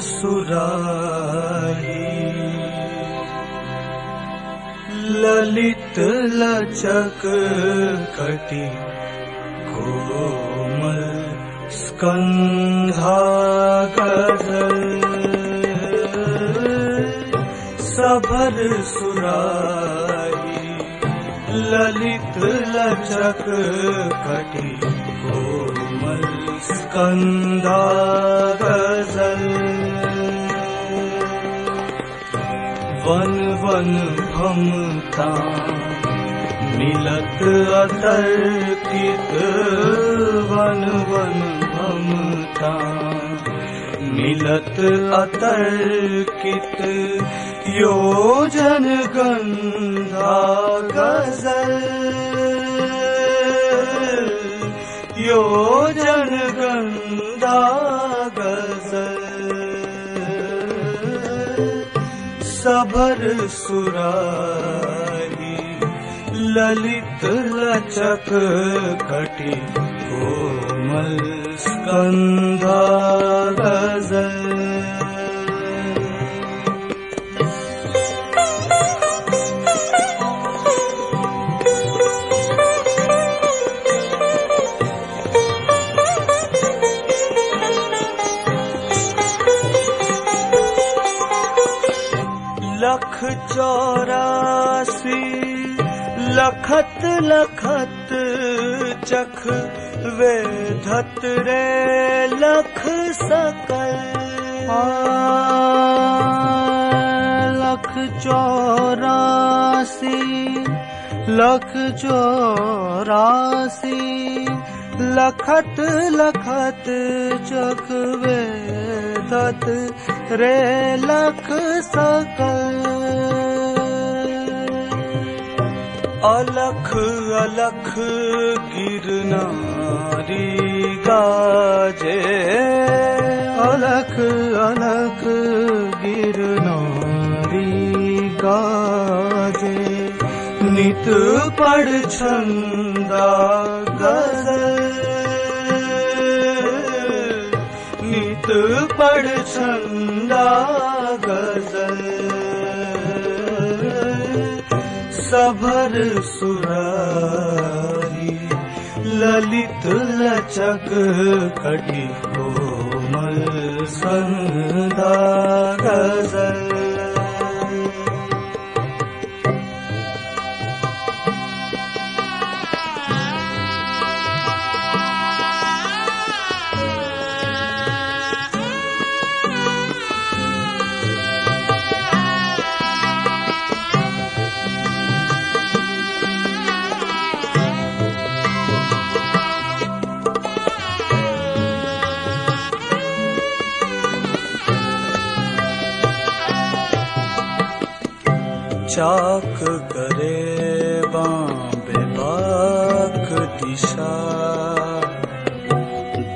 सुराही। ललित लचक कटि कोमल स्कन्धा गजल सबर सुराही ललित लचक कटि स्कन्धा गजल वन वन भमता मिलत अतर्कित। वन वन भमता मिलत अतर्कित। योजन गंधा गजल योजन गंधा गजल सबर सुराही ललित लचक कटि कोमल स्कन्धा गजल चख वे धत रे लख सकल। लख चौरासी लख चौरासी लखत लखत चकवे दत रे लख सकल अलख अलख गिरनारी गाजे अलख अलख गिरनारी गाजे नित पढ़ छंदा गजल नित पढ़ छंदा गजल सभर सुरारी। ललित लचक कटी कोमल संदा गजल चाक करे बाबे बाक दिशा।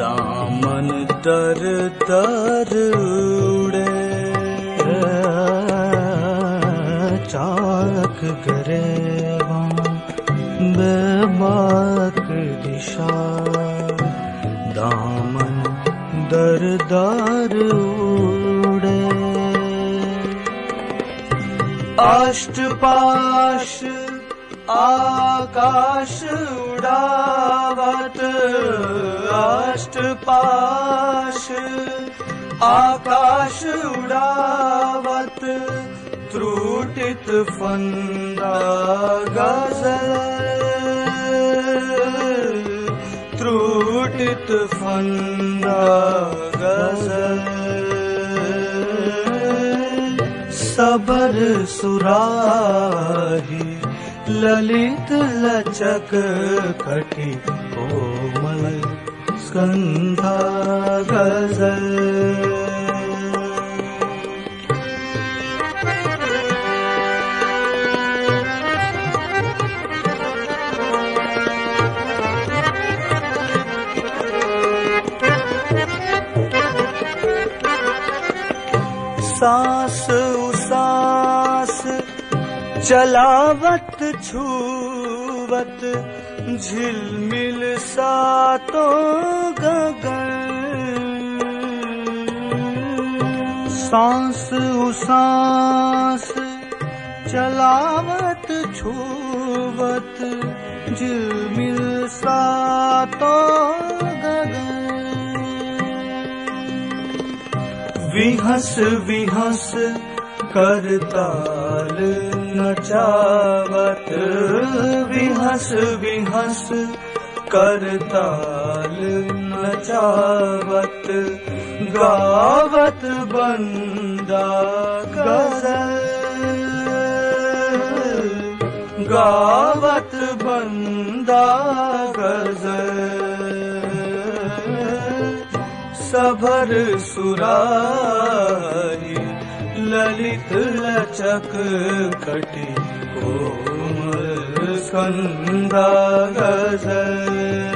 दामन दर दर उड़े। चाक करे बेबाक दिशा। दामन दर दर उड़े अष्टपाश आकाश उड़ावत। अष्टपाश आकाश उड़ावत। त्रुटित फंदा गजल। त्रुटित फंदा सबर सुराही ललित लचक कटि कोमल स्कन्धा गजल। सांस उसास चलावत छूवत झिलमिल सातो गगन। सांस उसास चलावत छुवत झिलमिल सा तो गगन। विहस विहस करताल नचावत। विहस विहस करताल नचावत। गावत बंदा गजल। गावत बंदा गजल। सभर सुरारी ललित लचक कटी कोमल स्कंदा गजल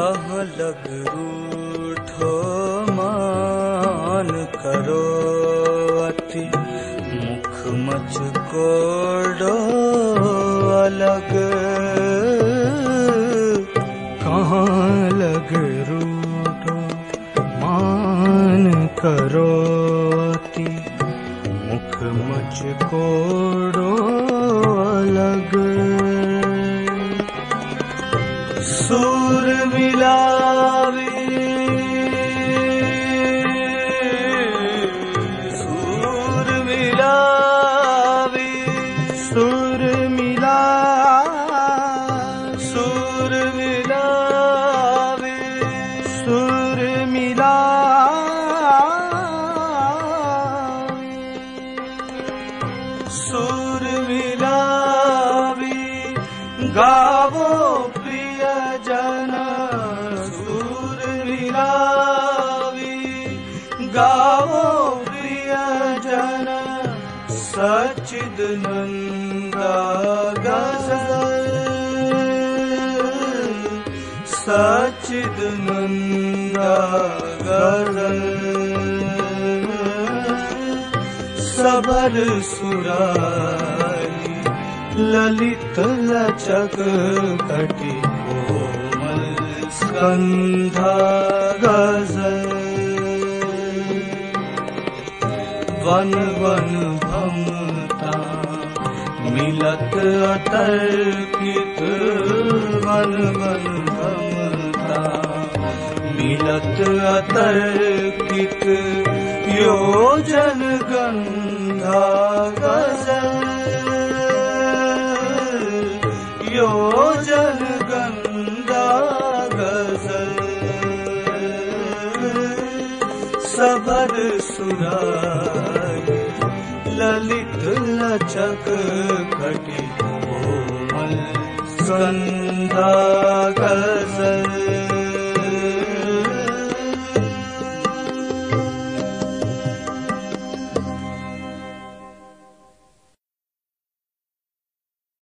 कह लग रूठो मान करो अति। मुख मच कोडो अलग। कहाँ लग रूठो मान करो अति। मुख मच कोडो ਸੁਰ ਮਿਲਾਵੀ ਗਾਵੋ सचिद नंदा गजल सचिद नंदा गजल सबर सुरारी ललित लचक कटी कोमल स्कंधा गजल वन वन भमता मिलत अतर्कित वन वन भमता मिलत अतर्कित योजन गंधा ललित लचक कटी कोमल संधा गजल